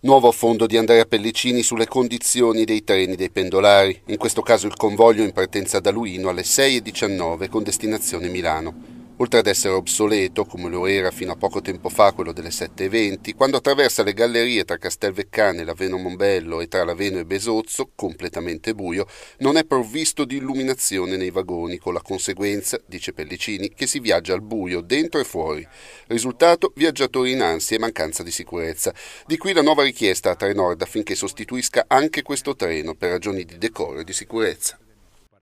Nuovo fondo di Andrea Pellicini sulle condizioni dei treni dei pendolari, in questo caso il convoglio in partenza da Luino alle 6.19 con destinazione Milano. Oltre ad essere obsoleto, come lo era fino a poco tempo fa quello delle 7.20, quando attraversa le gallerie tra Castelveccane, Laveno Mombello e tra Laveno e Besozzo, completamente buio, non è provvisto di illuminazione nei vagoni, con la conseguenza, dice Pellicini, che si viaggia al buio, dentro e fuori. Risultato, viaggiatori in ansia e mancanza di sicurezza. Di qui la nuova richiesta a Trenord affinché sostituisca anche questo treno per ragioni di decoro e di sicurezza.